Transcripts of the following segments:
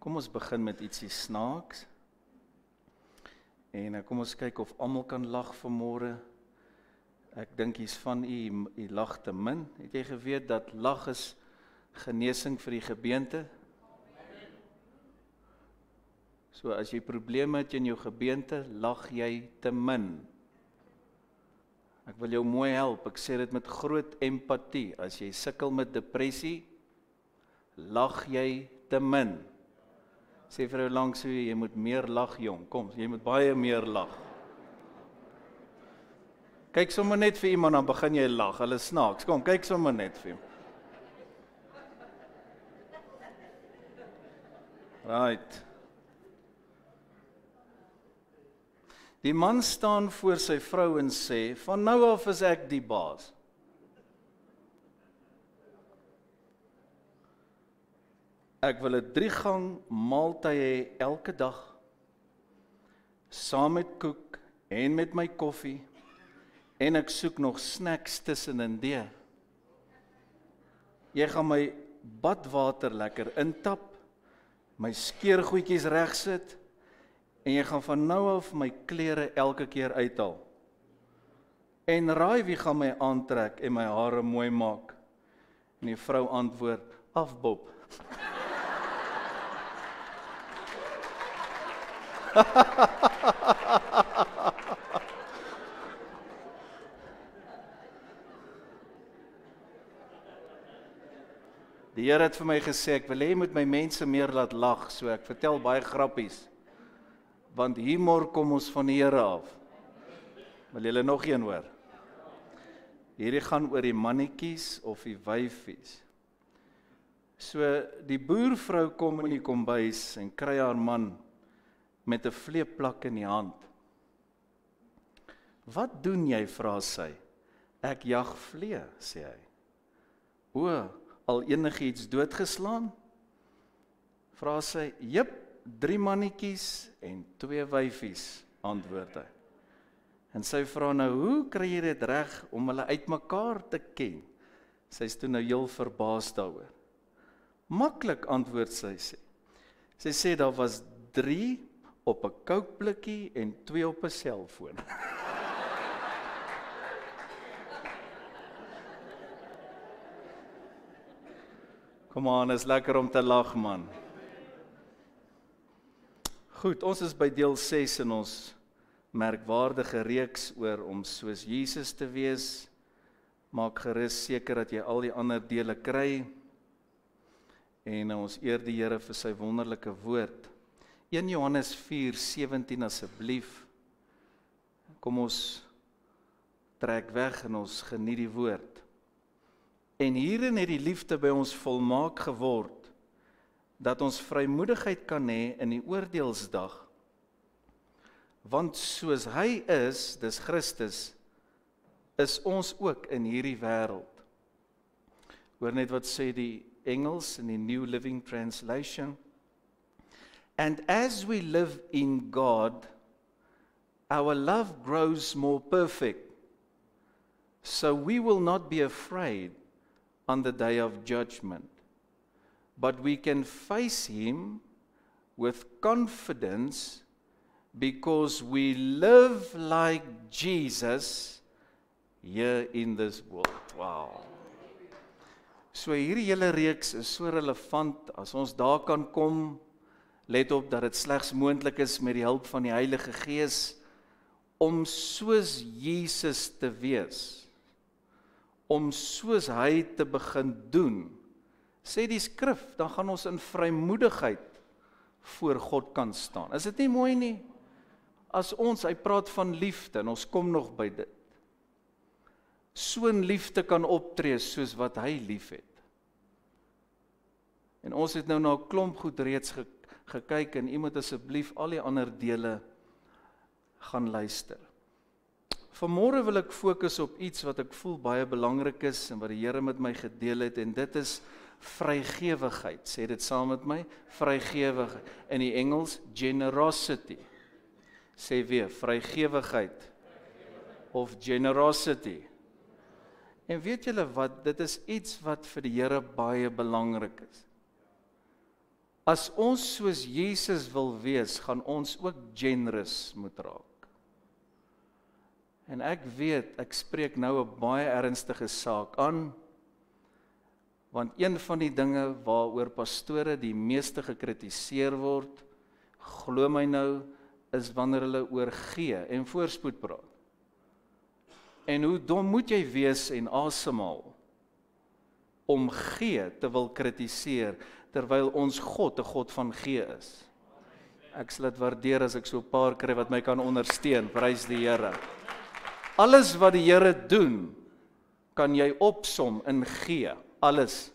Kom ons begin met ietsie snaaks. En eh, kom ons kyk of almal kan lag vanmôre. Ek dink hier's van u u lag te min. Het jy geweet dat lag is genesing vir die gebeente? So as jy probleme het in jou gebeente, lag jy te min. Ek wil jou mooi help. Ek sê dit met groot empatie. As jy sukkel met depressie, lag jy te min. Sê vir jou langs so jy moet meer lag jong. Kom, jy moet baie meer lag. Kyk sommer net vir iemand dan begin jy lag. Hulle snaaks. Kom, kyk sommer net vir hom. Right. Die man staan voor sy vrou en sê: "Van nou af is ek die baas." Ek wil 'n drie gang maaltyd hê elke dag saam met koek en met my koffie en ek soek nog snacks tussenin deur. Jy gaan my badwater lekker intap, my skeergoedjies regsit en jy gaan van nou af my klere elke keer uithaal. En raai wie gaan my aantrek en my hare mooi maak? En die vrou antwoord: "Af Bob." Die Here het vir my gesê ek wil hê moet my mense meer laat lag, so ek vertel baie grappies. Want humor kom ons van die Here af. Wil julle nog een hoor? Hierdie gaan oor die mannetjies of die wyfies. So die boervrou kom in die kombuis en kry haar man met 'n vleepplak in die hand. "Wat doen jy?" vra sy. "Ek jag vlee," sê hy. "O, al enigiets doodgeslaan?" Vra sy. "Jep, drie mannetjies en twee wyfies," antwoord hy. En sy vra nou, "Hoe kry jy dit reg om hulle uitmekaar te ken?" Sy's toe nou heel verbaas daaroor. "Maklik," antwoord sy sê. Sy sê daar was 3 op 'n kookblikkie en 2 op 'n selfoon. Kom aan, is lekker om te lag man. Goed, ons is by deel 6 in ons merkwaardige reeks oor om soos Jesus te wees. Maak gerus seker dat jy al die ander dele kry. En ons eer die Here vir sy wonderlike woord. 1 Johannes 4:17 asseblief. Kom ons trek weg en ons geniet die woord. En hierin het die liefde by ons volmaak geword dat ons vrymoedigheid kan hê in die oordeelsdag. Want soos hy is, dis Christus, is ons ook in hierdie wêreld. Hoor net wat sê die Engels in die New Living Translation. And as we live in God, our love grows more perfect. So we will not be afraid on the day of judgment, but we can face Him with confidence because we live like Jesus here in this world. Wow. So hierdie hele reeks is so relevant as ons daar kan kom Let op dat dit slegs moontlik is met die hulp van die Heilige Gees om soos Jesus te wees. Om soos hy te begin doen. Sê die skrif, dan gaan ons in vrymoedigheid voor God kan staan. Is dit nie mooi nie? As ons, hy praat van liefde en ons kom nog by dit. So 'n liefde kan optree soos wat hy liefhet. En ons het nou na 'n klomp goed reeds gekyk gekyk en u moet asseblief al die ander dele gaan luister. Vanmôre wil ek fokus op iets wat ek voel baie belangrik is en wat die Here met my gedeel het en dit is vrygewigheid. Sê dit saam met my, vrygewigheid. In die Engels generosity. Sê weer, vrygewigheid of generosity. En weet julle wat, dit is iets wat vir die Here baie belangrik is. As ons soos Jesus wil wees, gaan ons ook generous moet raak. En ek weet, ek spreek nou 'n baie ernstige saak aan want een van die dinge waaroor pastore die meeste gekritiseer word, glo my nou, is wanneer hulle oor gee en voorspoed praat. En hoe dom moet jy wees en asemhaal om gee te wil kritiseer terwyl ons God 'n God van gee is. Ek sal dit waardeer as ek so 'n paar kry wat my kan ondersteun. Prys die Here. Alles wat die Here doen, kan jy opsom in gee. Alles.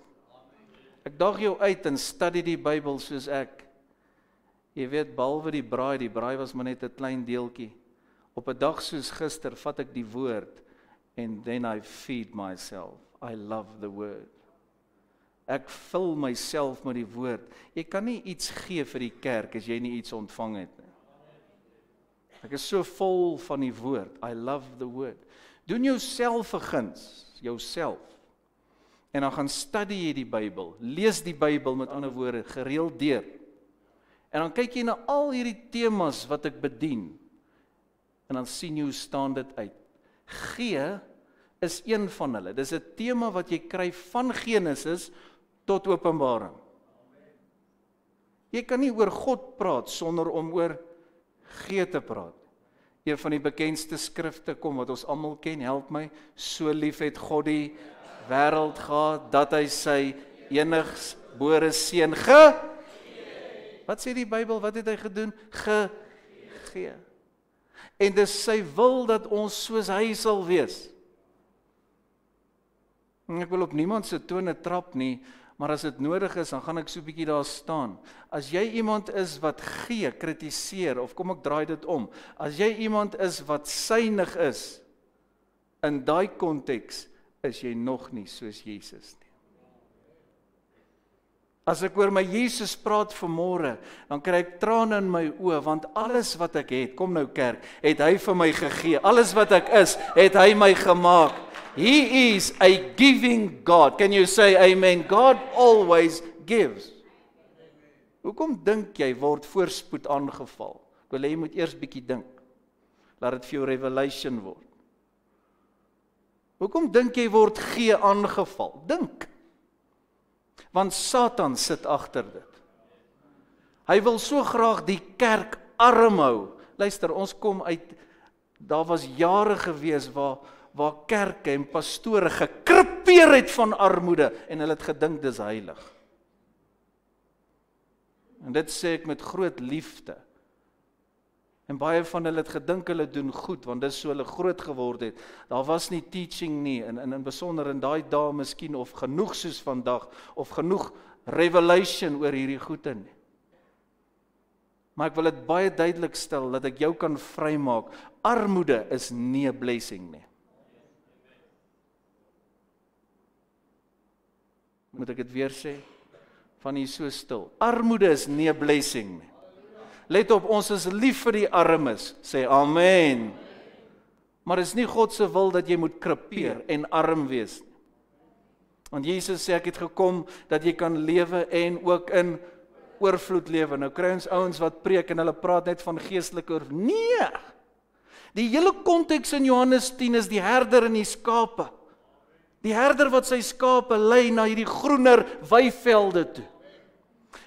Ek daag jou uit en studie die Bybel soos ek. Jy weet behalwe die braai, die braai was maar net 'n klein deeltjie. Op 'n dag soos gister vat ek die woord and then I feed myself. I love the word. Ek vul myself met die woord. Jy kan nie iets gee vir die kerk as jy nie iets ontvang het nie. Ek is so vol van die woord. I love the word. Doen jouself 'n guns, jouself. En dan gaan studie jy die Bybel. Lees die Bybel met ander woorde gereeld deur. En dan kyk jy na al hierdie temas wat ek bedien. En dan sien jy hoe staan dit uit. Gee is een van hulle. Dis 'n tema wat jy kry van Genesis tot Openbaring. Jy kan nie oor God praat sonder om oor gee te praat. Een van die bekendste skrifte kom wat ons almal ken, help my, so lief het God die wêreld gehad dat hy sy enigsbore seun ge Wat sê die Bybel? Wat het hy gedoen? Ge gee. En dis sy wil dat ons soos hy sal wees. Ek wil op niemand se tone trap nie, maar as dit nodig is, dan gaan ek so 'n bietjie daar staan. As jy iemand is wat gee, kritiseer of kom ek draai dit om. As jy iemand is wat synig is in daai konteks, is jy nog nie soos Jesus nie. As ek oor my Jesus praat vanmôre, dan kry ek trane in my oë want alles wat ek het, kom nou kerk, het hy vir my gegee. Alles wat ek is, het hy my gemaak. He is a giving God. Can you say amen? God always gives. Hoekom dink jy word voorspoed aangeval? Ek wil hê jy moet eers bietjie dink. Laat dit vir jou revelation word. Hoekom dink jy word gee aangeval? Dink want Satan sit agter dit. Hy wil so graag die kerk arm hou. Luister, ons kom uit daar was jare gewees waar waar kerke en pastore gekripeer het van armoede en hulle het gedink dis heilig. En dit sê ek met groot liefde. En baie van hulle het gedink hulle doen goed want dis so hulle groot geword het. Daar was nie teaching nie in in in besonder in daai dae miskien of genoeg soos vandag of genoeg revelation oor hierdie goede nie. Maar ek wil dit baie duidelik stel dat ek jou kan vrymaak. Armoede is nie 'n blessing nie. Moet ek dit weer sê? Van hier so stil. Armoede is nie 'n blessing nie. Let op, ons is lief vir die armes, sê amen. Maar dit is nie God se wil dat jy moet krepeer en arm wees nie. Want Jesus sê ek het gekom dat jy kan lewe en ook in oorvloed lewe. Nou kry ons ouens wat preek en hulle praat net van geestelike oor. Nee. Die hele konteks in Johannes 10 is die herder en die skape. Die herder wat sy skape lei na hierdie groener weivelde toe.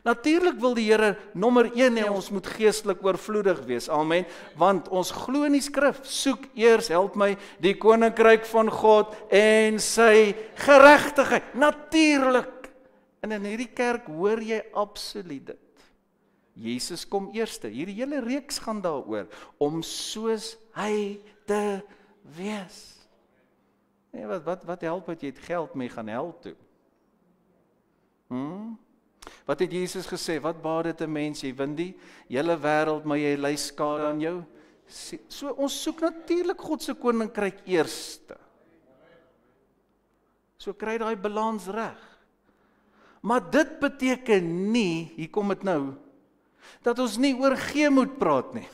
Natuurlik wil die Here nommer 1 hê ons moet geestelik oorvloedig wees. Amen. Want ons glo in die skrif, soek eers, help my, die koninkryk van God en sy geregtigheid. Natuurlik. En in hierdie kerk hoor jy absoluut dit. Jesus kom eerste. Hierdie hele reeks gaan daaroor om soos hy te wees. Nee, wat wat wat help dat jy het geld mee gaan help toe? Hm? Wat het Jesus gesê? Wat baat dit 'n mens jy win die hele wêreld maar jy ly skade aan jou? So ons soek natuurlik God se koninkryk eerste. So kry daai balans reg. Maar dit beteken nie, hier kom dit nou, dat ons nie oor gee moet praat nie.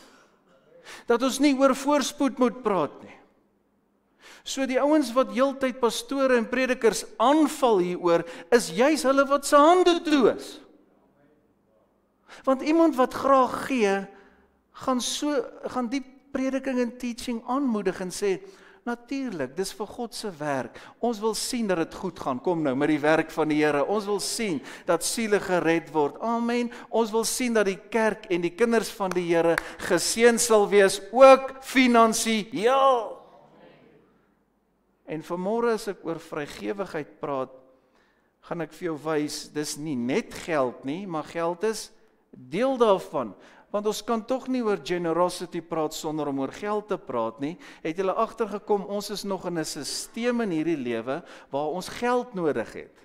Dat ons nie oor voorspoed moet praat nie. So die ouens wat heeltyd pastore en predikers aanval hieroor, is juis hulle wat se hande toe is. Want iemand wat graag gee, gaan so gaan die prediking en teaching aanmoedig en sê natuurlik, dis vir God se werk. Ons wil sien dat dit goed gaan. Kom nou met die werk van die Here. Ons wil sien dat siele gered word. Amen. Ons wil sien dat die kerk en die kinders van die Here geseën sal wees ook finansiëel. En vanmôre as ek oor vrygewigheid praat, gaan ek vir jou wys, dis nie net geld nie, maar geld is deel daarvan want ons kan tog nie oor generosity praat sonder om oor geld te praat nie. Het julle agtergekom ons is nog in 'n stelsel in hierdie lewe waar ons geld nodig het.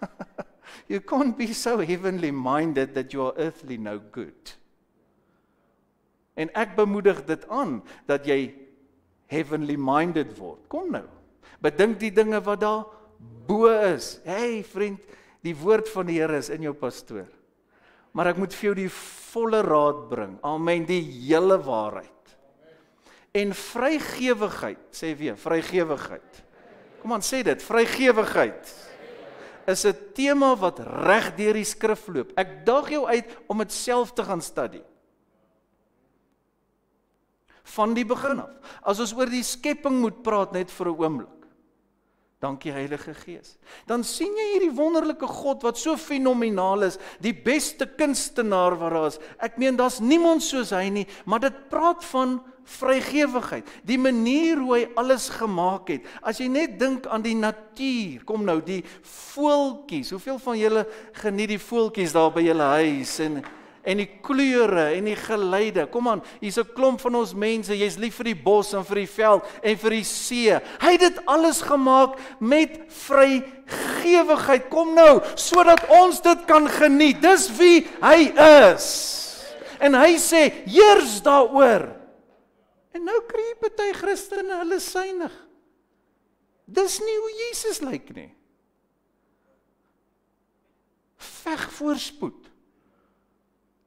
you can't be so heavenly minded that you are earthly no good. En ek bemoedig dit aan dat jy heavenly minded word. Kom nou. Bedink die dinge wat daar bo is. Hey vriend, die woord van die Here is in jou pastoor maar ek moet vir jou die volle raad bring. Amen, die hele waarheid. En vrygewigheid, sê weer, vrygewigheid. Kom aan, sê dit, vrygewigheid is 'n tema wat reg deur die skrif loop. Ek daag jou uit om dit self te gaan studie. Van die begin af. As ons oor die skepping moet praat net vir 'n oomblik. Dankie Heilige Gees. Dan sien jy hierdie wonderlike God wat so fenomenaal is, die beste kunstenaar wat daar is. Ek meen daar's niemand soos hy nie, maar dit praat van vrygewigheid. Die manier hoe hy alles gemaak het. As jy net dink aan die natuur, kom nou die voeltjies. Hoeveel van julle geniet die voeltjies daar by julle huis en en die kleure en die geluide. Kom aan, hier's 'n klomp van ons mense, jy's lief vir die bos en vir die veld en vir die see. Hy het dit alles gemaak met vrygewigheid. Kom nou, sodat ons dit kan geniet. Dis wie hy is. En hy sê, "Heers daaroor." En nou kry party Christene hulle synig. Dis nie hoe Jesus lyk nie. Veg voorspoed.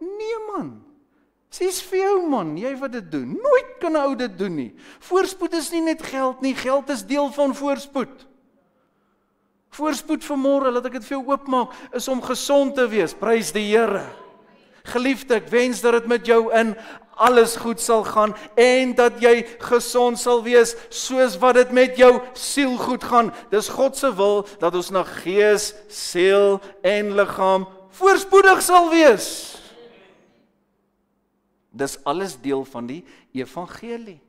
Nee man. Sies vir jou man, jy wat dit doen. Nooit kan 'n ou dit doen nie. Voorspoed is nie net geld nie, geld is deel van voorspoed. Voorspoed vir môre, laat ek dit vir jou oopmaak, is om gesond te wees. Prys die Here. Geliefde, ek wens dat dit met jou in alles goed sal gaan en dat jy gesond sal wees soos wat dit met jou siel goed gaan. Dis God se wil dat ons na gees, siel en liggaam voorspoedig sal wees. Dis alles deel van die evangelie.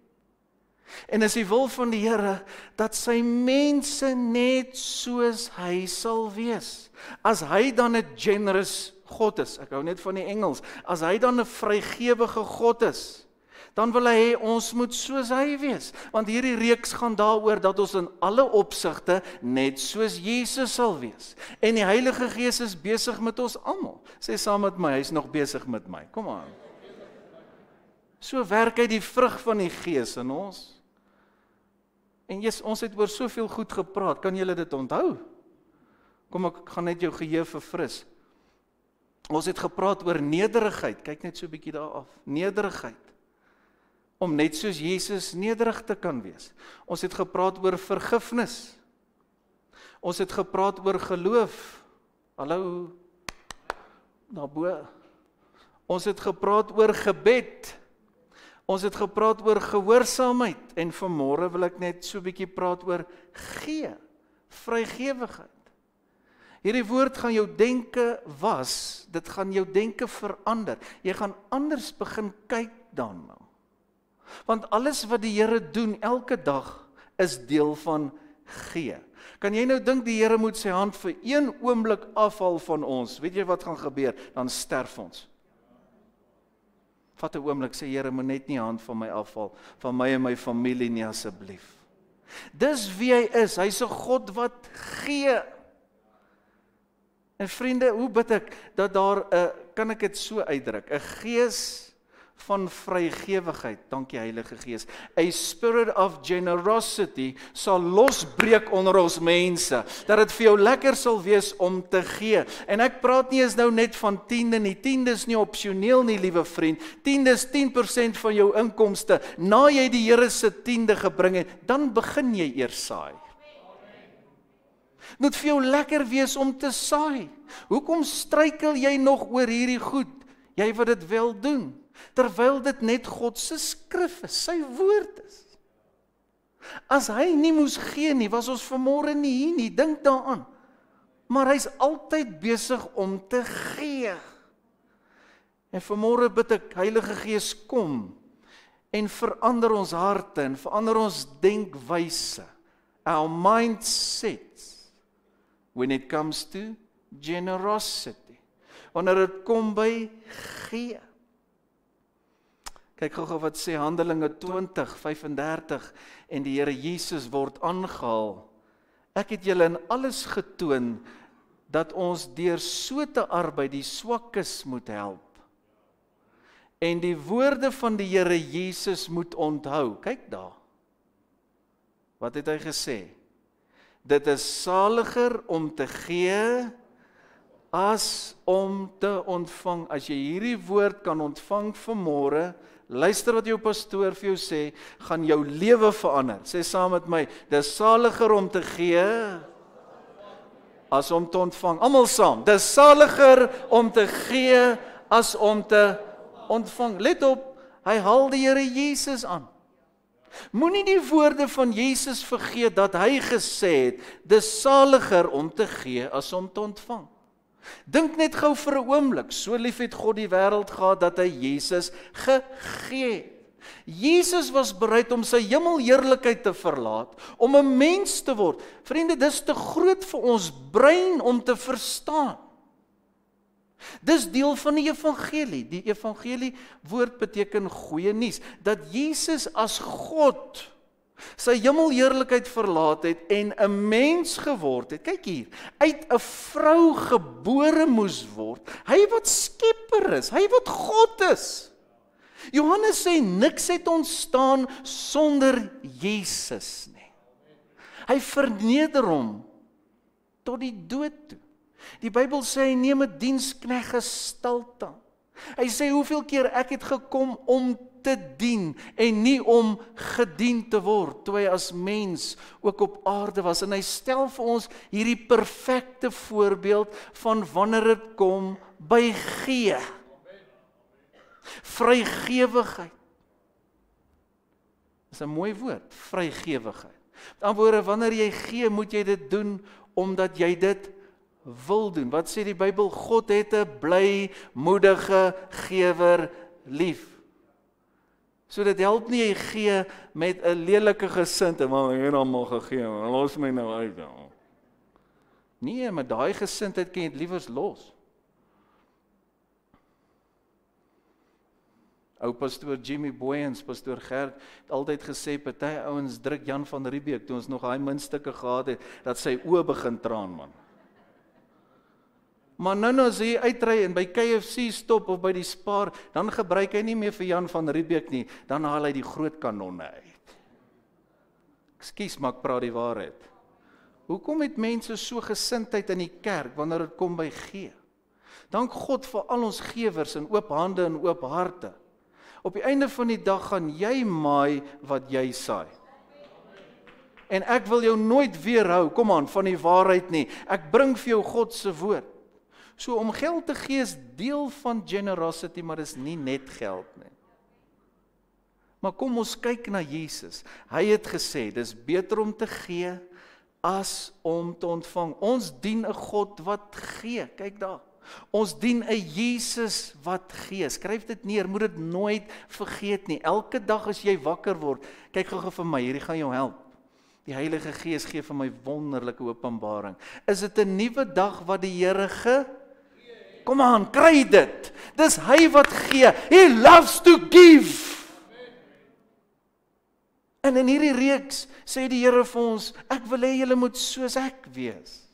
En is die wil van die Here dat sy mense net soos hy sal wees. As hy dan 'n generous God is, ek hou net van die Engels, as hy dan 'n vrygewige God is, dan wil hy hê ons moet soos hy wees. Want hierdie reeks gaan daaroor dat ons in alle opsigte net soos Jesus sal wees. En die Heilige Gees is besig met ons almal. Sê saam met my, hy's nog besig met my. Kom aan. So werk hy die vrug van die Gees in ons. En jy's ons het oor soveel goed gepraat, kan julle dit onthou? Kom ek gaan net jou geheue verfris. Ons het gepraat oor nederigheid. Kyk net so 'n bietjie daar af. Nederigheid. Om net soos Jesus nederig te kan wees. Ons het gepraat oor vergifnis. Ons het gepraat oor geloof. Hallo. Daarbo. Ons het gepraat oor gebed. Ons het gepraat oor gehoorsaamheid en vanmôre wil ek net so 'n bietjie praat oor gee, vrygewigheid. Hierdie woord gaan jou denke was, dit gaan jou denke verander. Jy gaan anders begin kyk daarna. Want alles wat die Here doen elke dag is deel van gee. Kan jy nou dink die Here moet sy hand vir een oomblik afhaal van ons? Weet jy wat gaan gebeur? Dan sterf ons. Vat 'n oomblik sê Here, moet net nie hand van my afval van my en my familie nie asseblief. Dis wie hy is. Hy's 'n God wat gee. En vriende, hoe bid ek dat daar 'n kan ek dit so uitdruk, 'n gees van vrygewigheid. Dankie Heilige Gees. A spirit of generosity sal losbreek onder ons mense. Dat dit vir jou lekker sal wees om te gee. En ek praat nie eens nou net van tiende nie. Tiende is nie opsioneel nie, liewe vriend. Tiende is 10% van jou inkomste. Na jy die Here se tiende gebring het, dan begin jy eers saai. Dit vir jou lekker wees om te saai. Hoekom struikel jy nog oor hierdie goed? Jy wat dit wel doen, terwyl dit net God se skrif is, sy woord is. As hy nie moes gee nie, was ons vanmôre nie hier nie. Dink daaraan. Maar hy's altyd besig om te gee. En vanmôre bid ek Heilige Gees kom en verander ons harte en verander ons denkwyse. Our mindsets when it comes to generosity. Wanneer dit kom by gee. Kyk gou-gou wat sê Handelinge 20:35 en die Here Jesus word aangehaal. Ek het julle in alles getoon dat ons deur so te arbei die swakkes moet help. En die woorde van die Here Jesus moet onthou. Kyk daar. Wat het hy gesê? Dit is saliger om te gee as om te ontvang. As jy hierdie woord kan ontvang vanmôre, luister wat jou pastoor vir jou sê, gaan jou lewe verander. Sê saam met my, dis saliger om te gee as om te ontvang. Almal saam. Dis saliger om te gee as om te ontvang. Let op, hy haal die Here Jesus aan. Moenie die woorde van Jesus vergeet dat hy gesê het: "Dis saliger om te gee as om te ontvang." Dink net gou vir 'n oomblik, so lief het God die wêreld gehad dat hy Jesus gegee het. Jesus was bereid om sy hemelheerlikheid te verlaat om 'n mens te word. Vriende, dis te groot vir ons brein om te verstaan. Dis deel van die evangelie. Die evangelie woord beteken goeie nuus dat Jesus as God sy hemelheerlikheid verlaat het en 'n mens geword het. Kyk hier, uit 'n vrou gebore moes word. Hy wat skepper is, hy wat God is. Johannes sê niks het ontstaan sonder Jesus nie. Hy verneder hom tot die dood toe. Die Bybel sê hy neem 'n dienskneg gestalte. Hy sê hoeveel keer ek het gekom om te dien en nie om gedien te word toe hy as mens ook op aarde was en hy stel vir ons hierdie perfekte voorbeeld van wanneer dit kom by gee. Vrygewigheid. Dis 'n mooi woord, vrygewigheid. Met ander woorde, wanneer jy gee, moet jy dit doen omdat jy dit wil doen. Wat sê die Bybel? God het 'n bly, moedige gewer lief. So dit help nie jy gee met 'n lelike gesindheid, maar jy het almal gegee. Los my nou uit dan. Nee, maar daai gesindheid kan jy liewers los. Ou pastoor Jimmy Boyens, pastoor Gert, het altyd gesê party ouens druk Jan van Riebeeck toe ons nog daai minstukke gehad het dat sy oë begin traan man. Maar nou nou as hy uitry en by KFC stop of by die Spar, dan gebruik hy nie meer vir Jan van Riebeeck nie, dan haal hy die groot kanonne uit. Ekskuus, maar ek praat die waarheid. Hoekom het mense so gesindheid in die kerk wanneer dit kom by gee? Dank God vir al ons gewers en oop hande en oop harte. Op die einde van die dag gaan jy maai wat jy saai. En ek wil jou nooit weerhou, kom aan, van die waarheid nie. Ek bring vir jou God se woord. So om geld te gee is deel van generosity, maar dis nie net geld nie. Maar kom ons kyk na Jesus. Hy het gesê dis beter om te gee as om te ontvang. Ons dien 'n God wat gee. Kyk daar. Ons dien 'n Jesus wat gee. Skryf dit neer, moet dit nooit vergeet nie. Elke dag as jy wakker word, kyk gou-gou vir my, hierdie gaan jou help. Die Heilige Gees gee vir my wonderlike openbaring. Is dit 'n nuwe dag wat die Here ge Kom aan, kry dit. Dis hy wat gee. He loves to give. En in hierdie reeks sê die Here vir ons, ek wil hê julle moet soos ek wees.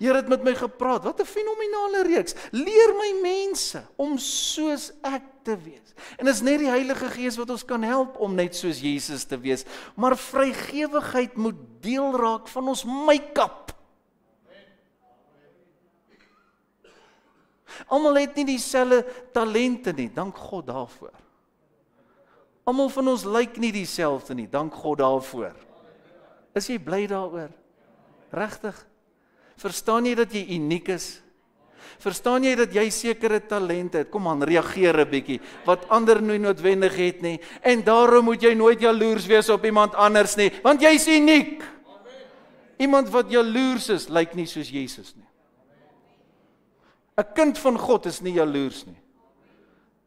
Here het met my gepraat. Wat 'n fenominale reeks. Leer my mense om soos ek te wees. En dit is net die Heilige Gees wat ons kan help om net soos Jesus te wees. Maar vrygewigheid moet deel raak van ons make-up. Almal het nie dieselfde talente nie. Dank God daarvoor. Almal van ons lyk nie dieselfde nie. Dank God daarvoor. Is jy bly daaroor? Regtig? Verstaan jy dat jy uniek is? Verstaan jy dat jy sekere talente het? Kom aan, reageer 'n bietjie wat ander nie noodwendig het nie. En daarom moet jy nooit jaloers wees op iemand anders nie, want jy's uniek. Amen. Iemand wat jaloers is, lyk nie soos Jesus nie. 'n Kind van God is nie jaloers nie.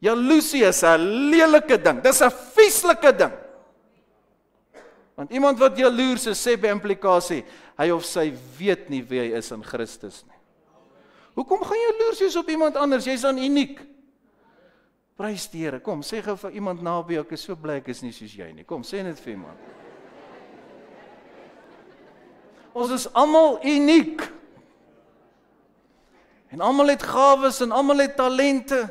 Jaloesie is 'n lelike ding. Dis 'n vieslike ding. Want iemand wat jaloers is, sê by implikasie, hy of sy weet nie wie hy is in Christus nie. Hoekom gaan jy jaloers wees op iemand anders? Jy's dan uniek. Prys die Here. Kom, sê gou vir iemand naby jou, ek is so bly ek is nie soos jy nie. Kom, sê dit vir iemand. Ons is almal uniek. En almal het gawes en almal het talente.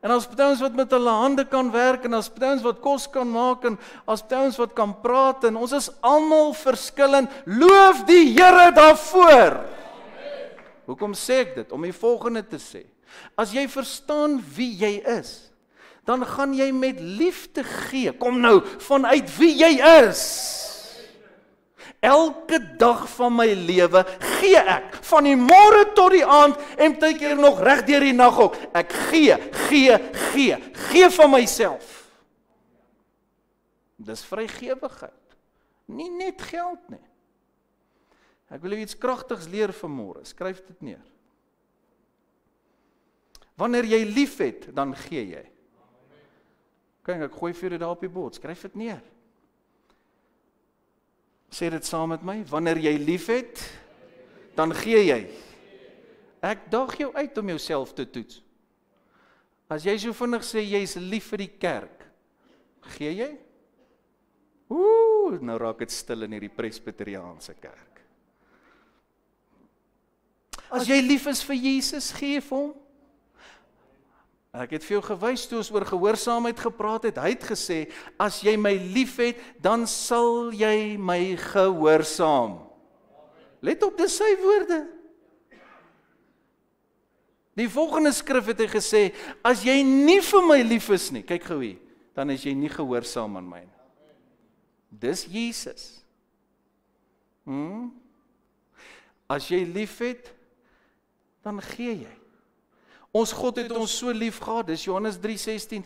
En as ouens wat met hulle hande kan werk en as ouens wat kos kan maak en as ouens wat kan praat en ons is almal verskillend. Loof die Here daarvoor. Hoekom sê ek dit? Om die volgende te sê. As jy verstaan wie jy is, dan gaan jy met liefde gee. Kom nou vanuit wie jy is. Elke dag van my lewe gee ek van die môre tot die aand en baie keer nog reg deur die nag ook. Ek gee, gee, gee, gee van myself. Dis vrygewigheid. Nie net geld nie. Ek wil iets kragtigs leer vanmôre. Skryf dit neer. Wanneer jy liefhet, dan gee jy. Kyk, ek gooi vir jou daar op die bord. Skryf dit neer. Sê dit saam met my. Wanneer jy liefhet, dan gee jy. Ek daag jou uit om jouself te toets. As jy so vinnig sê jy's lief vir die kerk, gee jy? Ooh, nou raak dit stil in hierdie presbiteriaanse kerk. As jy lief is vir Jesus, gee vir hom. Ek het vir jou gewys toe ons oor gehoorsaamheid gepraat het. Hy het gesê, as jy my liefhet, dan sal jy my gehoorsaam. Let op dis sy woorde. Die volgende skrif het hy gesê, as jy nie vir my lief is nie, kyk gou hier, dan is jy nie gehoorsaam aan my nie. Dis Jesus. Hm? As jy liefhet, dan gee jy. Ons God het ons so lief gehad, dis Johannes 3:16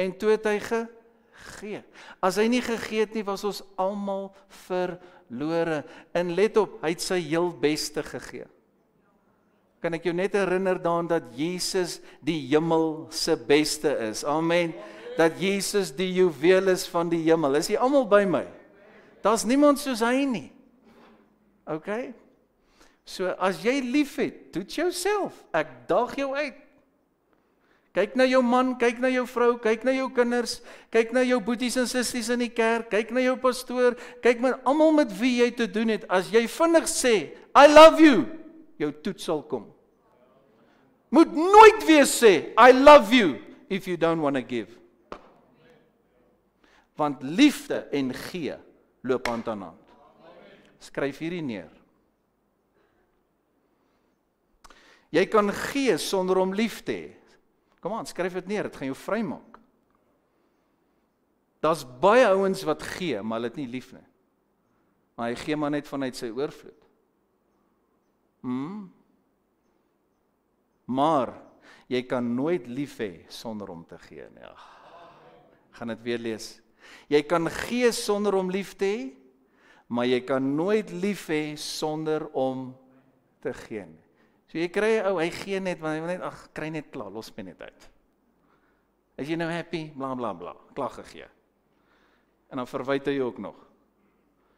en toe het hy gegee. As hy nie gegee het nie, was ons almal verlore. En let op, hy het sy heel beste gegee. Kan ek jou net herinner daaraan dat Jesus die hemel se beste is. Amen. Dat Jesus die juweel is van die hemel. Is jy almal by my? Daar's niemand soos hy nie. OK? So as jy liefhet, toets jouself. Ek daag jou uit. Kyk na jou man, kyk na jou vrou, kyk na jou kinders, kyk na jou boeties en sissies in die kerk, kyk na jou pastoor, kyk met almal met wie jy te doen het. As jy vinnig sê, "I love you," jou toets sal kom. Moet nooit weer sê, "I love you" if you don't want to give. Want liefde en gee loop hand aan hand. Skryf hierdie neer. Jy kan gee sonder om lief te hê. Kom aan, skryf dit neer, dit gaan jou vrymaak. Daar's baie ouens wat gee, maar hulle het nie lief nie. Maar hy gee maar net vanuit sy oorvloed. Hm. Maar jy kan nooit lief hê sonder om te gee nie. Ag. Gaan dit weer lees. Jy kan gee sonder om lief te hê, maar jy kan nooit lief hê sonder om te gee nie. So jy kry 'n ou, hy gee net want hy wil net ag, kry net klaar, los my net uit. As jy nou happy, bla bla bla, klag gegee. En dan verwyd hy jou ook nog.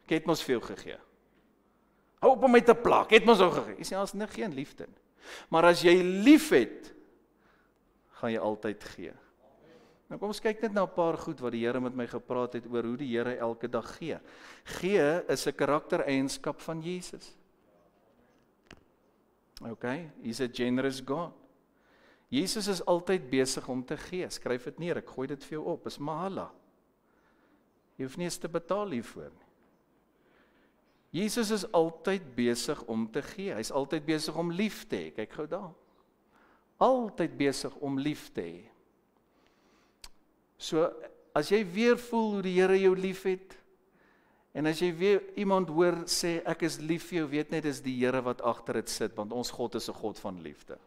Ek het mos veel gegee. Hou op om my te plak, het mos ook gegee. Jy sê ons net geen liefde nie. Maar as jy liefhet, gaan jy altyd gee. Nou kom ons kyk net na 'n paar goed wat die Here met my gepraat het oor hoe die Here elke dag gee. Gee is 'n karaktereienskap van Jesus. Okay, he's a generous God. Jesus is altyd besig om te gee. Skryf dit neer. Ek gooi dit vir jou op. Is mahala. Jy hoef nie eens te betaal hiervoor nie. Jesus is altyd besig om te gee. Hy's altyd besig om lief te hê. Kyk gou daar. Altyd besig om lief te hê. So as jy weer voel hoe die Here jou liefhet En as jy weer iemand hoor sê ek is lief vir jou, weet net dis die Here wat agter dit sit want ons God is 'n God van liefde.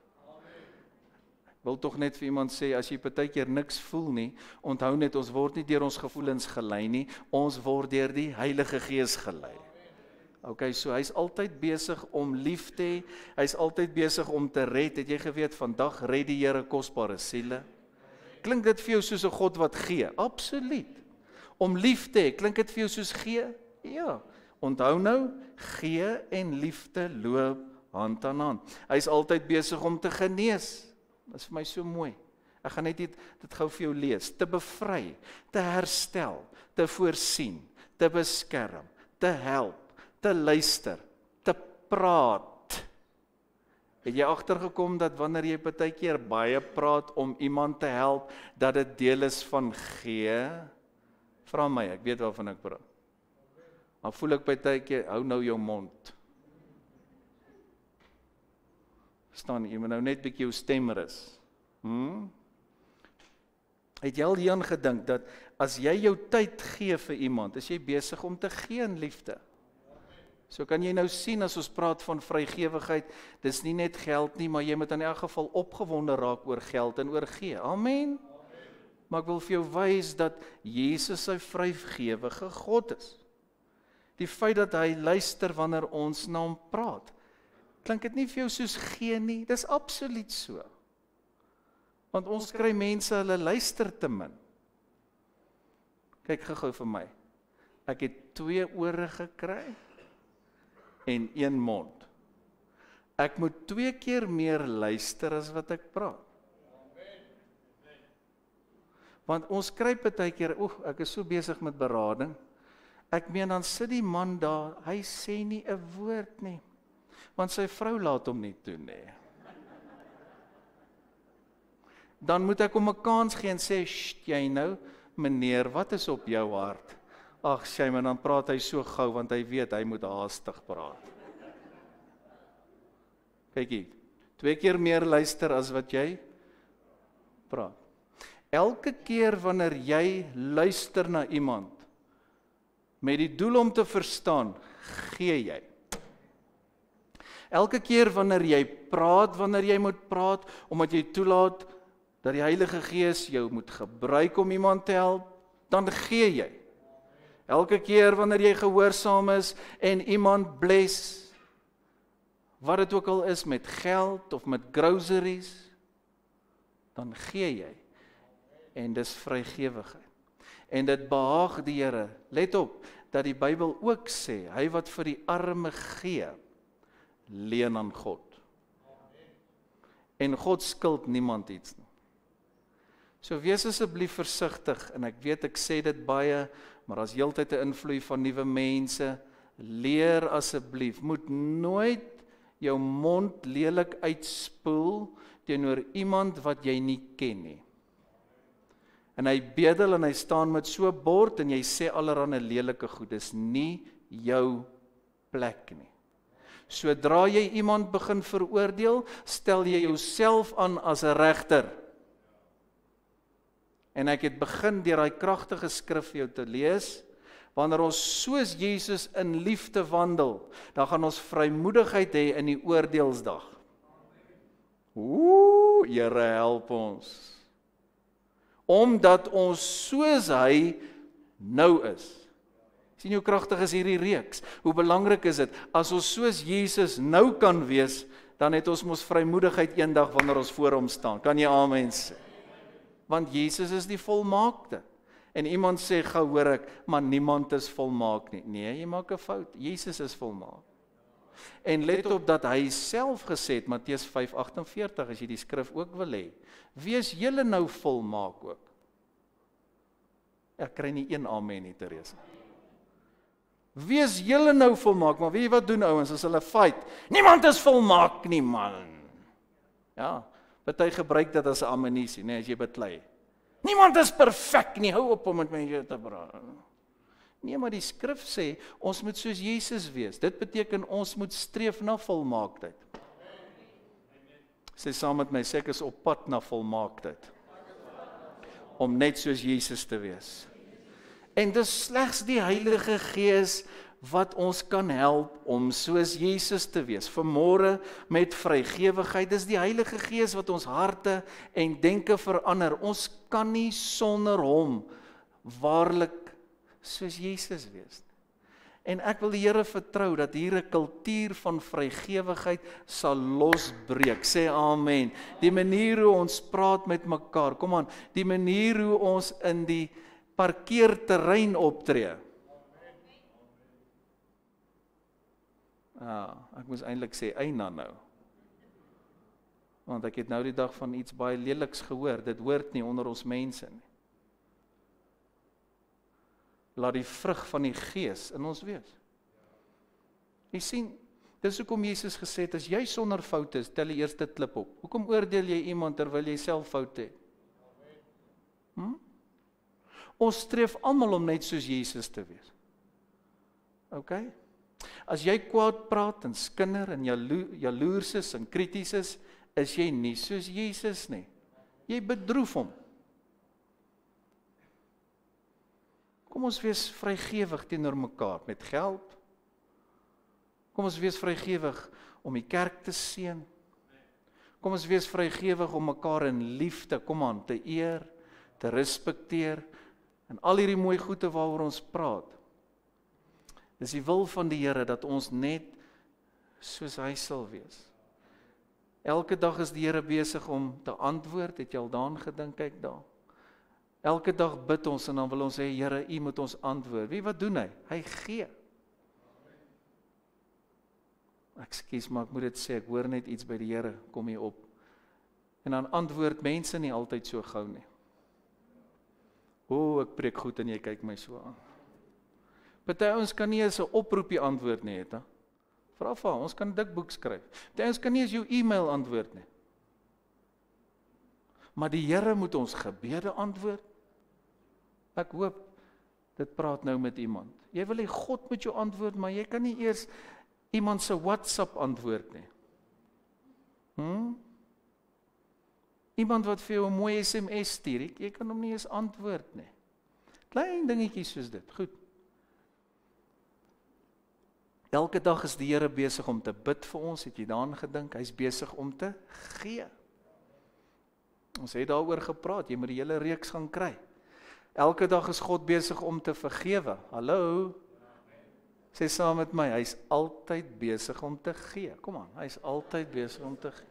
Wil tog net vir iemand sê as jy partykeer niks voel nie, onthou net ons word nie deur ons gevoelens gelei nie, ons word deur die Heilige Gees gelei. OK, so hy's altyd besig om lief te hê. Hy's altyd besig om te red. Het jy geweet vandag red die Here kosbare siele? Klink dit vir jou soos 'n God wat gee? Absoluut. Om lief te hê, klink dit vir jou soos gee? Ja. Onthou nou, gee en liefde loop hand aan hand. Hy's altyd besig om te genees. Dit is vir my so mooi. Ek gaan net dit dit gou vir jou lees. Te bevry, te herstel, te voorsien, te beskerm, te help te luister, te praat. Het jy agtergekom dat wanneer jy baie keer baie praat om iemand te help, dat dit deel is van gee? Vra my, ek weet waarvan ek praat. Maar voel ek baie keer hou nou jou mond. staan jy moet nou net bietjie jou stemmer is. Hm? Het jy al hieraan gedink dat as jy jou tyd gee vir iemand, is jy besig om te gee in liefde? So kan jy nou sien as ons praat van vrygewigheid, dis nie net geld nie, maar jy moet in elk geval opgewonde raak oor geld en oor gee. Amen. Maar ek wil vir jou wys dat Jesus sy vrygewige God is. Die feit dat hy luister wanneer ons na hom praat. Klink dit nie vir jou soos gee nie? Dis absoluut so. Want ons kry mense hulle luister te min. Kyk gou-gou vir my. Ek het twee ore gekry en een mond. Ek moet twee keer meer luister as wat ek praat. Want ons kry baie keer, oek, ek is so besig met berading. Ek meen dan sit die man daar, hy sê nie 'n woord nie. Want sy vrou laat hom nie toe nie. Dan moet ek hom 'n kans gee en sê, "Sst, jy nou, meneer, wat is op jou hart?" Ag, Shayman, dan praat hy so gou want hy weet hy moet haastig praat. Kykie, twee keer meer luister as wat jy praat. Elke keer wanneer jy luister na iemand met die doel om te verstaan, gee jy. Elke keer wanneer jy praat, wanneer jy moet praat omdat jy toelaat dat die Heilige Gees jou moet gebruik om iemand te help, dan gee jy. Elke keer wanneer jy gehoorsaam is en iemand bless wat dit ook al is met geld of met groceries dan gee jy en dis vrygewigheid. En dit behaag die Here. Let op dat die Bybel ook sê hy wat vir die arme gee leen aan God. En God skuld niemand iets nie. So wees asseblief versigtig en ek weet ek sê dit baie maar as heeltyd 'n invloed van nuwe mense leer asseblief moet nooit jou mond lelik uitspoel teenoor iemand wat jy nie ken nie. En hy bedel en hy staan met so 'n bord en jy sê allerlei lelike goed dis nie jou plek nie. Sodra jy iemand begin veroordeel, stel jy jouself aan as 'n regter. En ek het begin deur daai kragtige skrif vir jou te lees. Wanneer ons soos Jesus in liefde wandel, dan gaan ons vrymoedigheid hê in die oordeelsdag. Ooh, Here help ons. Omdat ons soos hy nou is. sien hoe kragtig is hierdie reeks? Hoe belangrik is dit as ons soos Jesus nou kan wees, dan het ons mos vrymoedigheid eendag wanneer ons voor hom staan. Kan jy amen sê? want Jesus is die volmaakte. En iemand sê gou hoor ek, maar niemand is volmaak nie. Nee, jy maak 'n fout. Jesus is volmaak. En let op dat hy self gesê het Matteus 5:48 as jy die skrif ook wil hê. Wees julle nou volmaak ook. Ek kry nie een amen nie, Teresa. Wees julle nou volmaak, maar weet jy wat doen ouens as hulle fight? Niemand is volmaak nie, man. Ja, Party gebruik dit as 'n ammunisie, nê, nee, as jy beklei. Niemand is perfek nie. Hou op om met mense te praat. Nee, maar die skrif sê ons moet soos Jesus wees. Dit beteken ons moet streef na volmaaktheid. Sê saam met my, sê ek is op pad na volmaaktheid. Om net soos Jesus te wees. En dis slegs die Heilige Gees wat ons kan help om soos Jesus te wees. Vanmôre met vrygewigheid, dis die Heilige Gees wat ons harte en denke verander. Ons kan nie sonder hom waarlik soos Jesus wees nie. En ek wil die Here vertrou dat hier 'n kultuur van vrygewigheid sal losbreek. Sê amen. Die manier hoe ons praat met mekaar. Kom aan, die manier hoe ons in die parkeerterrein optree. Ja, ek moes eintlik sê eina nou. Want ek het nou die dag van iets baie leliks gehoor. Dit hoort nie onder ons mense nie. Laat die vrug van die Gees in ons wees. Jy sien, dis hoekom Jesus gesê het as jy sonder foute is, tel die eerste klip op. Hoekom oordeel jy iemand terwyl jy self foute het? Hm? Ons streef almal om net soos Jesus te wees. OK? As jy kwaad praat en skinder en jalo jaloers is en krities is, is jy nie soos Jesus nie. Jy bedroef hom. Kom ons wees vrygewig teenoor mekaar met geld. Kom ons wees vrygewig om die kerk te seën. Kom ons wees vrygewig om mekaar in liefde, kom aan, te eer, te respekteer en al hierdie mooi goede waaroor ons praat. Dis die wil van die Here dat ons net soos hy sal wees. Elke dag is die Here besig om te antwoord. Het jy al daaraan gedink kyk daar? Elke dag bid ons en dan wil ons sê Here, U moet ons antwoord. Wie wat doen hy? Hy gee. Ekskuus, maar ek moet dit sê, ek hoor net iets by die Here kom hier op. En dan antwoord mense nie altyd so gou nie. O, ek preek goed en jy kyk my so aan. Party ons kan nie eens 'n oproepie antwoord nie, het hè? Vra vir ons kan dik boek skryf. Party ons kan nie eens jou e-mail antwoord nie. Maar die Here moet ons gebede antwoord. Ek hoop dit praat nou met iemand. Jy wil hê God moet jou antwoord, maar jy kan nie eers iemand se WhatsApp antwoord nie. Hm? Iemand wat vir jou 'n mooi SMS stuur, jy kan hom nie eens antwoord nie. Klein dingetjies soos dit. Goed. Elke dag is die Here besig om te bid vir ons. Het jy daaraan gedink? Hy's besig om te gee. Ons het daaroor gepraat. Jy moet die hele reeks gaan kry. Elke dag is God besig om te vergewe. Hallo. Sê saam met my, hy's altyd besig om te gee. Kom aan, hy's altyd besig om te gee.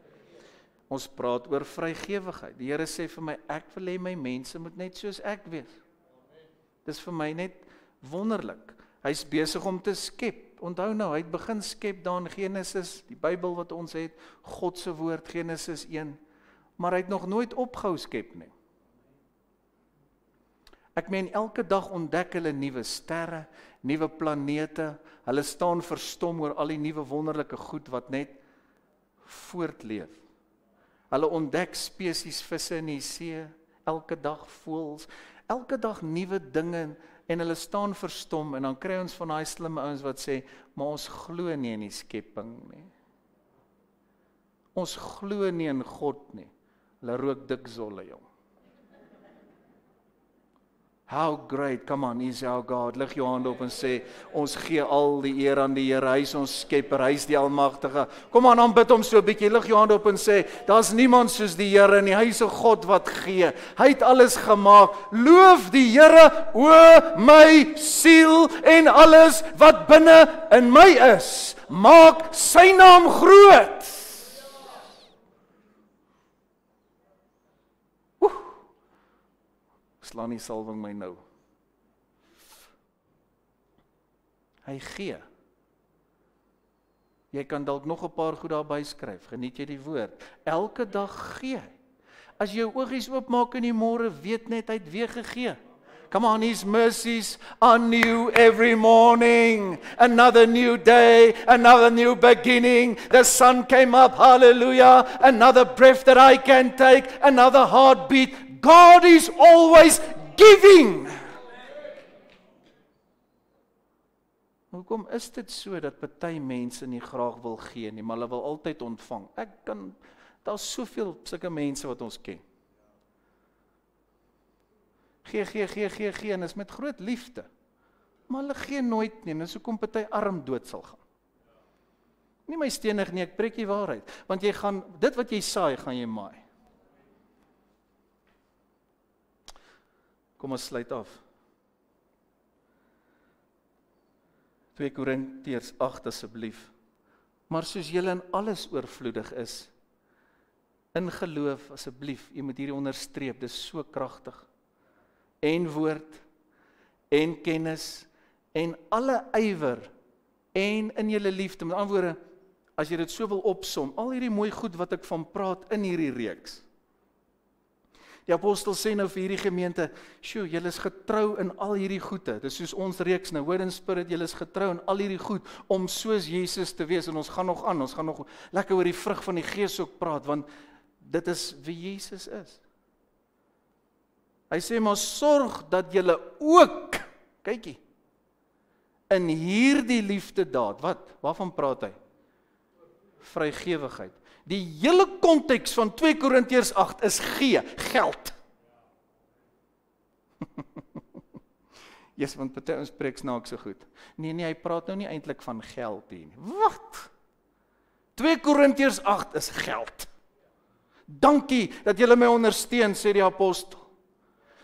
Ons praat oor vrygewigheid. Die Here sê vir my, ek wil hê my mense moet net soos ek wees. Dis vir my net wonderlik. Hy's besig om te skep. Onthou nou, hy het begin skep daar in Genesis, die Bybel wat ons het, God se woord Genesis 1. Maar hy het nog nooit opgehou skep nie. Ek meen elke dag ontdek hulle nuwe sterre, nuwe planete. Hulle staan verstom oor al die nuwe wonderlike goed wat net voortleef. Hulle ontdek spesies visse in die see, elke dag voëls, elke dag nuwe dinge en hulle staan verstom en dan kry ons van daai slimme ouens wat sê, "Maar ons glo nie in die skepping nie." Ons glo nie in God nie. Hulle rook dik zolle, jong. How great, come on, is our God. Lig jou hande op en sê ons gee al die eer aan die Here. Hy is ons Skepper, hy is die Almagtige. Kom aan, aanbid hom so 'n bietjie. Lig jou hande op en sê daar's niemand soos die Here nie. Hy is 'n God wat gee. Hy het alles gemaak. Loof die Here, o my siel en alles wat binne in my is. Maak sy naam groot. Slaan die salwing my nou. Hy gee. Jy kan dalk nog 'n paar goed daarby skryf. Geniet jy die woord. Elke dag gee hy. As jy jou oogies oopmaak in die môre, weet net hy het weer gegee. Come on, his mercies are new every morning. Another new day, another new beginning. The sun came up, hallelujah. Another breath that I can take, another heartbeat. God is always giving. Hoekom is dit so dat party mense nie graag wil gee nie, maar hulle wil altyd ontvang? Ek kan daar's soveel sulke mense wat ons ken. Gee, gee, gee, gee, gee en is met groot liefde. Maar hulle gee nooit nie. Dis hoekom party arm dood sal gaan. Nie my stenig nie, ek preek die waarheid, want jy gaan dit wat jy saai, gaan jy maai. Kom ons sluit af. 2 Korintiërs 8 asseblief. Maar soos julle in alles oorvloedig is in geloof asseblief, jy moet hierdie onderstreep, dis so kragtig. En woord en kennis en alle ywer en in julle liefde. Met ander woorde, as jy dit so wil opsom, al hierdie mooi goed wat ek van praat in hierdie reeks. Die apostel sê nou vir hierdie gemeente, "Sjoe, julle is getrou in al hierdie goede." Dis soos ons reeks nou, Word and Spirit, julle is getrou in al hierdie goed om soos Jesus te wees en ons gaan nog aan, ons gaan nog lekker oor die vrug van die Gees ook praat want dit is wie Jesus is. Hy sê maar sorg dat julle ook kykie in hierdie liefde daad. Wat? Waarvan praat hy? vrygewigheid. Die hele konteks van 2 Korintiërs 8 is gee, geld. Jesus, want party ons preek snaaks so goed. Nee nee, hy praat nou nie eintlik van geld hier nie. Wat? 2 Korintiërs 8 is geld. Dankie dat julle my ondersteun, sê die apostel.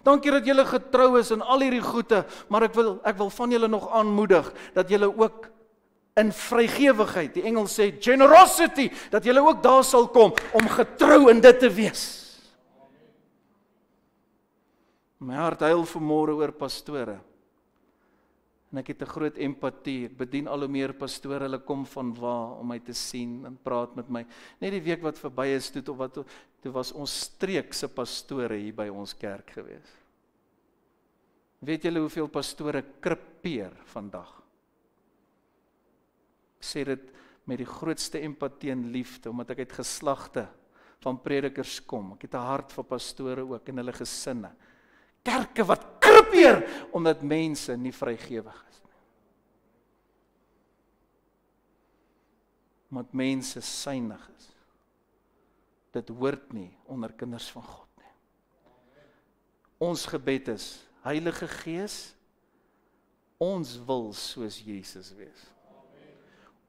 Dankie dat julle getrou is in al hierdie goeie, maar ek wil ek wil van julle nog aanmoedig dat julle ook in vrygewigheid. Die engel sê generosity dat jy ook daar sal kom om getrou in dit te wees. My hart huil vanmôre oor pastore. En ek het 'n groot empatie. Ek bedien al hoe meer pastore. Hulle kom van waar om my te sien en praat met my. Net die week wat verby is toe of wat toe was ons streek se pastore hier by ons kerk gewees. Weet julle hoeveel pastore kripeer vandag? Sê dit met die grootste empatie en liefde omdat ek uit geslagte van predikers kom. Ek het 'n hart vir pastore ook en hulle gesinne. Kerke wat kripeer omdat mense nie vrygewig is nie. Omdat mense synig is. Dit hoort nie onder kinders van God nie. Ons gebed is Heilige Gees, ons wil soos Jesus wees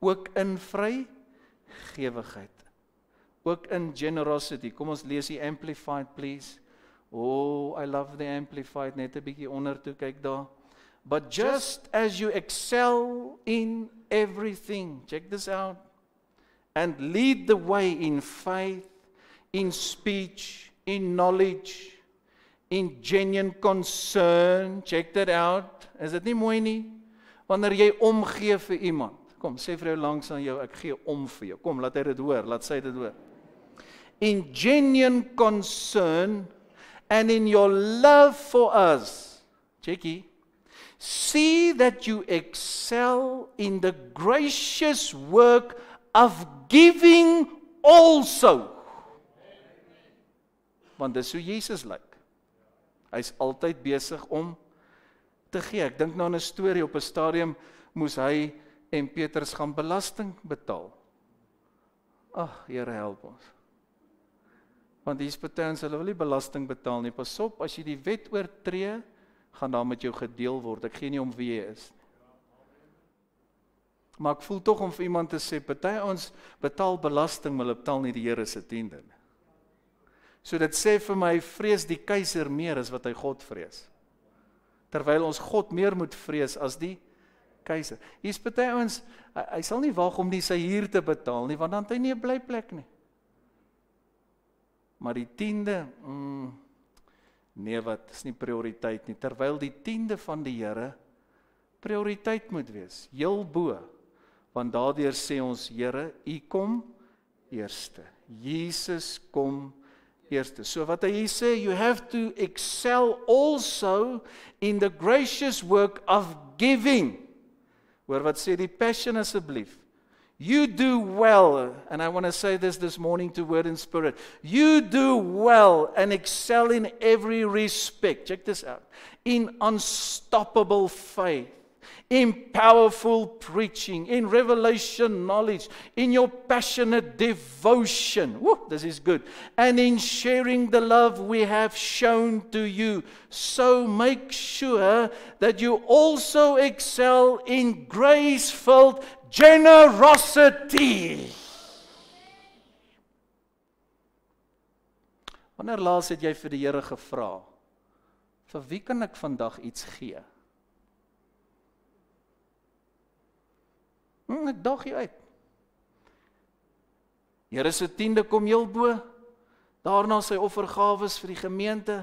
ook in vrygewigheid ook in generosity. Kom ons lees die amplified please. Oh i love the amplified net 'n bietjie onder toe kyk daar. But just as you excel in everything check this out and lead the way in faith in speech in knowledge in genuine concern check that out. Is dit nie mooi nie? Wanneer jy omgee vir iemand Kom, sê vir jou langs aan jou, ek gee om vir jou. Kom, laat hy dit hoor, laat sy dit hoor. In genuine concern and in your love for us. Jackie, see that you excel in the gracious work of giving also. Want dis hoe Jesus lyk. Hy's altyd besig om te gee. Ek dink nou aan 'n storie op 'n stadium moes hy en Petrus gaan belasting betaal. Ag, Here help ons. Want hier's paterns hulle wil nie belasting betaal nie. Pas op, as jy die wet oortree, gaan daar met jou gedeel word. Ek gee nie om wie jy is nie. Maar ek voel tog om vir iemand te sê, party ons betaal belasting, maar hulle betaal nie die Here se tiende nie. So dit sê vir my vrees die keiser meer as wat hy God vrees. Terwyl ons God meer moet vrees as die keiser. Hier's baie ouens, hy, hy sal nie waag om nie sy huur te betaal nie, want dan het hy nie 'n blyplek nie. Maar die 10de, mm, nee wat, is nie prioriteit nie, terwyl die 10de van die Here prioriteit moet wees, heel bo. Want daardeur sê ons Here, U kom eerste. Jesus kom eerste. So wat hy sê, you have to excel also in the gracious work of giving. Hoor wat sê die passion asseblief. You do well and I want to say this this morning to word and spirit. You do well and excel in every respect. Check this out. In unstoppable faith, in powerful preaching, in revelation knowledge, in your passionate devotion. Woo, this is good. And in sharing the love we have shown to you. So make sure that you also excel in grace filled generosity. Wanneer laas het jy vir die Here gevra? Vir wie kan ek vandag iets gee? Hm, ek dag jy uit. Here se tiende kom heel bo. Daarna sy offergawes vir die gemeente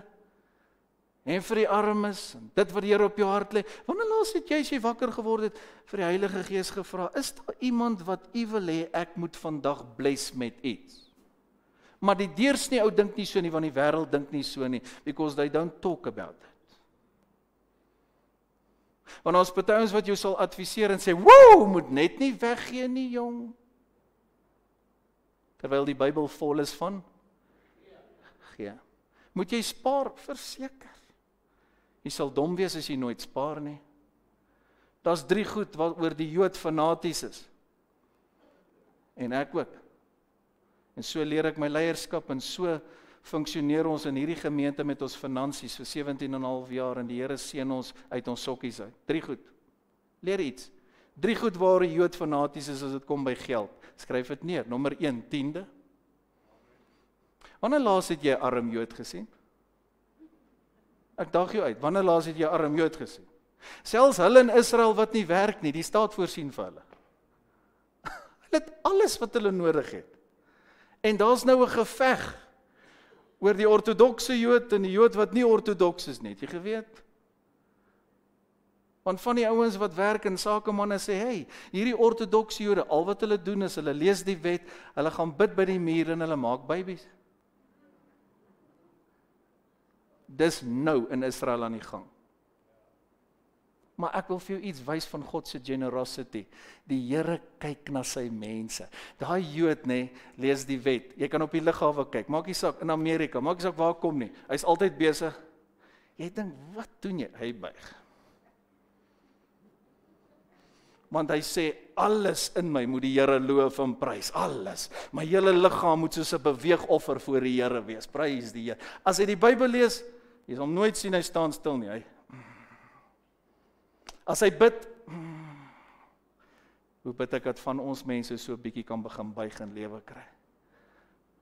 en vir die armes en dit wat die Here op jou hart lê. Wanneer laas het jy as jy wakker geword het vir die Heilige Gees gevra, is daar iemand wat u wil hê ek moet vandag bless met iets? Maar die deursnee ou dink nie so nie want die wêreld dink nie so nie because they don't talk about it. Want ons party ons wat jou sal adviseer en sê, "Woew, moet net nie weggee nie, jong." Terwyl die Bybel vol is van gee. Moet jy spaar verseker. Jy sal dom wees as jy nooit spaar nie. Daar's drie goed waaroor die Jood fanaties is. En ek ook. En so leer ek my leierskap en so funksioneer ons in hierdie gemeente met ons finansies vir 17 en 'n half jaar en die Here seën ons uit ons sokkies uit. Drie goed. Leer iets. Drie goed waar 'n Jood fanaties is as dit kom by geld. Skryf dit neer. Nommer 1, tiende. Wanneer laas het jy arm Jood gesien? Ek daag jou uit. Wanneer laas het jy arm Jood gesien? Selfs hulle in Israel wat nie werk nie, die staat voorsien vir hulle. Hulle het alles wat hulle nodig het. En daar's nou 'n geveg oor die ortodokse Jood en die Jood wat nie ortodoks is nie. Het jy geweet? Want van die ouens wat werk in sakemanne sê, "Hey, hierdie ortodokse Jode, al wat hulle doen is hulle lees die wet, hulle gaan bid by die muur en hulle maak babies." Dis nou in Israel aan die gang. Maar ek wil vir jou iets wys van God se generosity. Die Here kyk na sy mense. Daai Jood nê, nee, lees die wet. Jy kan op die lughawe kyk. Maak nie saak in Amerika, maak nie saak waar kom nie. Hy's altyd besig. Jy dink, wat doen jy? Hy buig. Want hy sê alles in my moet die Here loof en prys. Alles. My hele liggaam moet soos 'n beweegoffer voor die Here wees. Prys die Here. As jy die Bybel lees, jy sal nooit sien hy staan stil nie. Hy As hy bid, hoe bid ek dat van ons mense so 'n bietjie kan begin buig in lewe kry.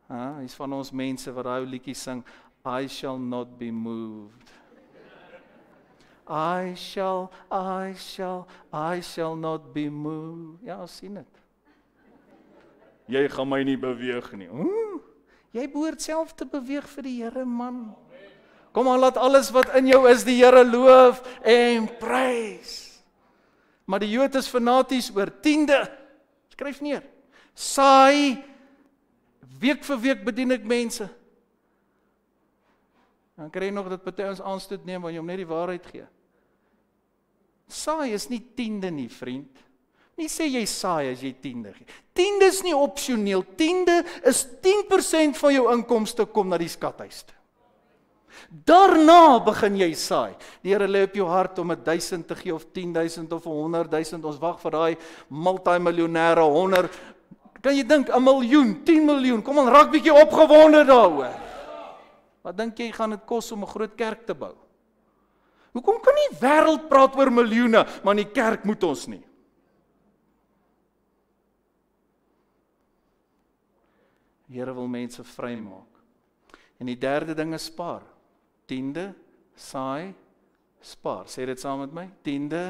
Ha, hy's van ons mense wat daai liedjie sing, I shall not be moved. I shall I shall I shall not be moved. Ja, sien dit. Jy gaan my nie beweeg nie. Ooh, jy behoort self te beweeg vir die Here man. Kom aan laat alles wat in jou is die Here loof en prys. Maar die Jode is fanaties oor tiende. Skryf neer. Saai week vir week bedien ek mense. Dan kry jy nog dat party ons aanstoot neem wanneer jy hom net die waarheid gee. Saai is nie tiende nie, vriend. Nie sê jy saai as jy tiende gee. Tiende is nie opsioneel. Tiende is 10% van jou inkomste kom na die skathuis toe. Daarna begin jy saai. Die Here lê op jou hart om 1000 te gee of 10000 of 100000. Ons wag vir daai multimiljonêre 100. Kan jy dink 'n miljoen, 10 miljoen. Kom aan, raak bietjie opgewonde daaroor. Wat dink jy gaan dit kos om 'n groot kerk te bou? Hoekom kan nie wêreld praat oor miljoene, maar in die kerk moet ons nie? Die Here wil mense vrymaak. En die derde ding is spaar. Tiende, saai, spaar. Sê dit saam met my. Tiende,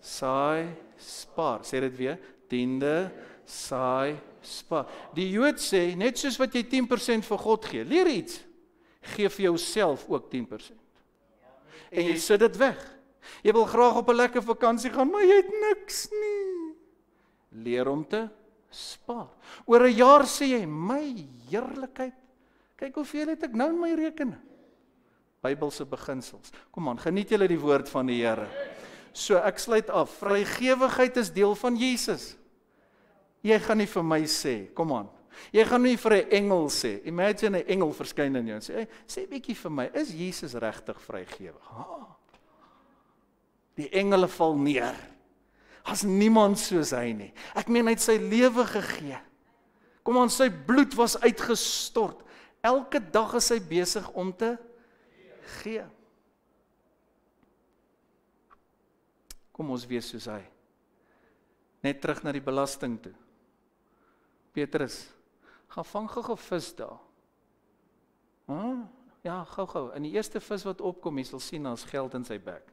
saai, spaar. Sê dit weer. Tiende, saai, spaar. Die Jood sê net soos wat jy 10% vir God gee, leer iets. Gee vir jouself ook 10%. En jy sit dit weg. Jy wil graag op 'n lekker vakansie gaan, maar jy het niks nie. Leer om te spaar. Oor 'n jaar sê jy, "My heerlikheid, kyk hoeveel het ek nou in my rekening." Bybelse beginsels. Kom aan, geniet julle die woord van die Here. So ek sluit af. Vrygewigheid is deel van Jesus. Jy gaan nie vir my sê, kom aan. Jy gaan nie vir 'n engel sê. Imagine 'n engel verskyn in jou en sê, hey, "Sê bietjie vir my, is Jesus regtig vrygewig?" Ha. Die engele val neer. As niemand soos hy nie. Ek meen hy het sy lewe gegee. Kom aan, sy bloed was uitgestort. Elke dag is hy besig om te gee. Kom ons wees soos hy. Net terug na die belasting toe. Petrus, gaan vang gou-gou vis daar. Hæ? Huh? Ja, gou-gou. In die eerste vis wat opkom, jy sal sien daar's geld in sy bek.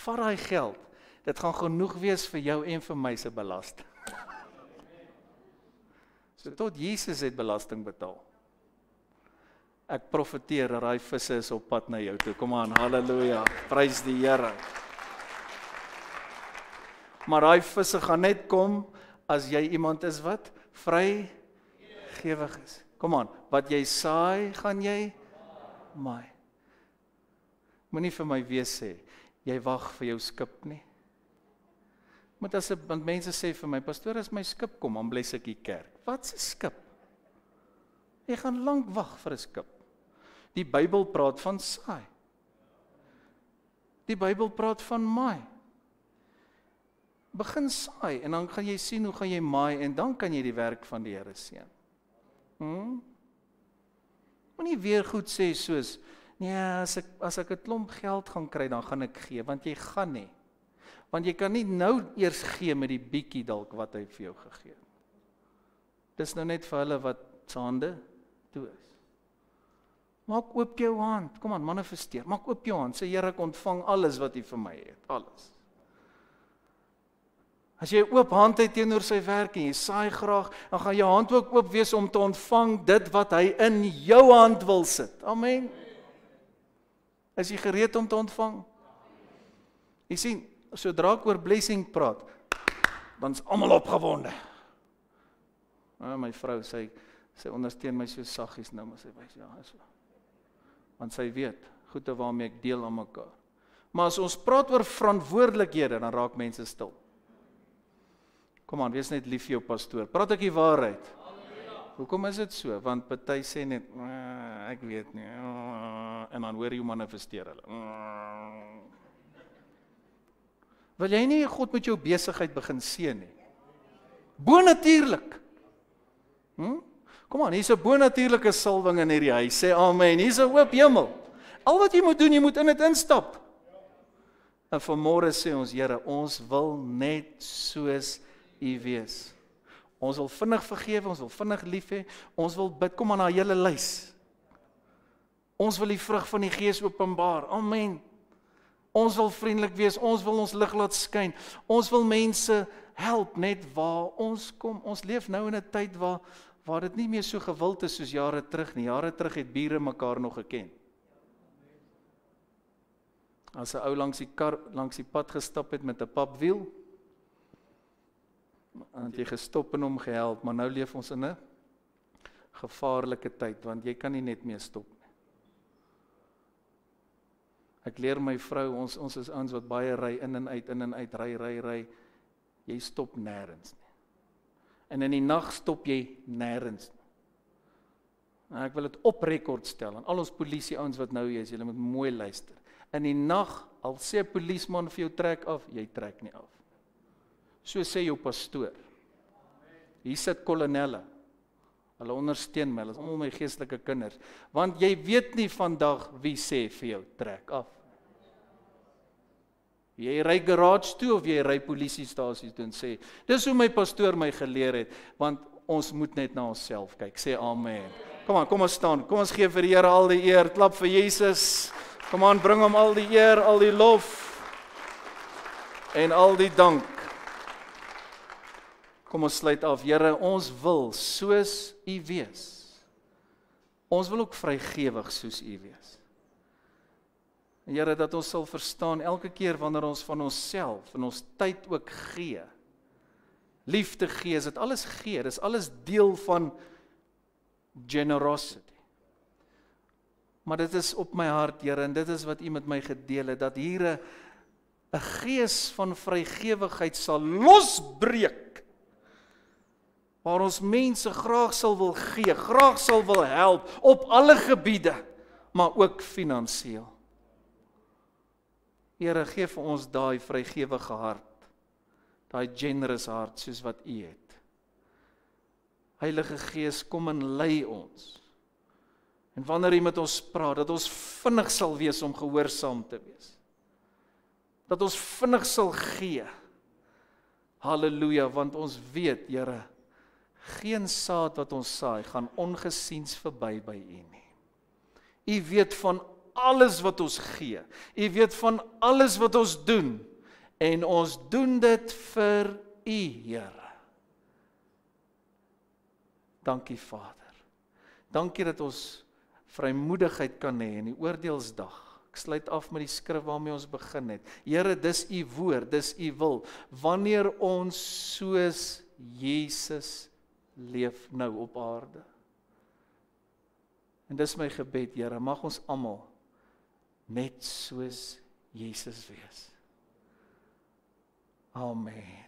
Vat daai geld. Dit gaan genoeg wees vir jou en vir my se belasting. So tot Jesus het belasting betaal. Ek profeteer dat daai visse is op pad na jou toe. Kom aan, haleluja. Prys die Here. Maar daai visse gaan net kom as jy iemand is wat vrygewig is. Kom aan, wat jy saai, gaan jy maai. Moenie vir my weer sê jy wag vir jou skip nie. Moet as 'n mense sê vir my pastoor as my skip kom, dan bless ek die kerk. Wat 'n skip? Jy gaan lank wag vir 'n skip. Die Bybel praat van saai. Die Bybel praat van maai. Begin saai en dan gaan jy sien hoe gaan jy maai en dan kan jy die werk van die Here sien. Hm? Moenie weer goed sê soos nee, as ek as ek 'n klomp geld gaan kry, dan gaan ek gee, want jy gaan nie. Want jy kan nie nou eers gee met die bietjie dalk wat hy vir jou gegee het. Dis nou net vir hulle wat se hande toe is. Maak oop jou hand. Kom aan, manifesteer. Maak oop jou hand. Sê Here, ek ontvang alles wat U vir my het. Alles. As jy oop hand het teenoor sy werk en jy saai graag, dan gaan jou hand ook oop wees om te ontvang dit wat hy in jou hand wil sit. Amen. Is jy gereed om te ontvang? Jy sien, sodra ek oor blessing praat, dan's almal opgewonde. Ah, my vrou sê sy ondersteun my so saggies nou, maar sy wys ja, is so want sy weet goede waarmee ek deel aan mekaar. Maar as ons praat oor verantwoordelikhede, dan raak mense stil. Kom aan, wees net lief vir jou pastoor. Praat ek die waarheid? Hoekom is dit so? Want party sê net ek weet nie. En dan hoor jy hoe manifesteer hulle. Wil jy nie God met jou besigheid begin seën nie? Boonatuurlik. Hm? Kom aan, hier's 'n bonatuurlike salwing in hierdie huis. Sê amen. Hier's 'n oop hemel. Al wat jy moet doen, jy moet in dit instap. En vanmôre sê ons, Here, ons wil net soos U wees. Ons wil vinnig vergewe, ons wil vinnig lief hê. Ons wil bid, kom aan na hele lys. Ons wil die vrug van die Gees openbaar. Amen. Ons wil vriendelik wees, ons wil ons lig laat skyn. Ons wil mense help net waar ons kom. Ons leef nou in 'n tyd waar waar dit nie meer so gewild is soos jare terug nie. Jare terug het bure mekaar nog geken. As 'n ou langs die kar langs die pad gestap het met 'n papwiel, en jy gestop en hom gehelp, maar nou leef ons in 'n gevaarlike tyd want jy kan nie net meer stop nie. Ek leer my vrou, ons ons is ouens wat baie ry in en uit in en uit ry ry ry. Jy stop nêrens nie en in die nag stop jy nêrens. Nou ek wil dit op rekord stel aan al ons polisie ouens wat nou hier is, julle moet mooi luister. In die nag al sê 'n polisieman vir jou trek af, jy trek nie af. So sê jou pastoor. Hier sit kolonelle. Hulle ondersteun my, hulle is almal my geestelike kinders, want jy weet nie vandag wie sê vir jou trek af. Jy ry garage toe of jy ry polisiestasie toe en sê, dis hoe my pastoor my geleer het, want ons moet net na onsself kyk. Sê amen. Kom aan, kom ons staan. Kom ons gee vir die Here al die eer. Klap vir Jesus. Kom aan, bring hom al die eer, al die lof en al die dank. Kom ons sluit af. Here, ons wil soos U wees. Ons wil ook vrygewig soos U wees. Here dat ons sal verstaan elke keer wanneer ons van onsself en ons tyd ook gee. Liefde gee, dit alles gee, dis alles deel van generosity. Maar dit is op my hart, Here, en dit is wat U met my gedeel het dat hier 'n gees van vrygewigheid sal losbreek. Waar ons mense graag sal wil gee, graag sal wil help op alle gebiede, maar ook finansiëel. Here, gee vir ons daai vrygewige hart. Daai generous hart soos wat U het. Heilige Gees, kom en lei ons. En wanneer U met ons praat, dat ons vinnig sal wees om gehoorsaam te wees. Dat ons vinnig sal gee. Halleluja, want ons weet, Here, geen saad wat ons saai gaan ongesiens verby by U nie. U weet van alles wat ons gee. U weet van alles wat ons doen en ons doen dit vir U, Here. Dankie Vader. Dankie dat ons vrymoedigheid kan hê in die oordeelsdag. Ek sluit af met die skrif waarmee ons begin het. Here, dis u woord, dis u wil. Wanneer ons soos Jesus leef nou op aarde. En dis my gebed, Here, mag ons almal net soos Jesus wees. Amen.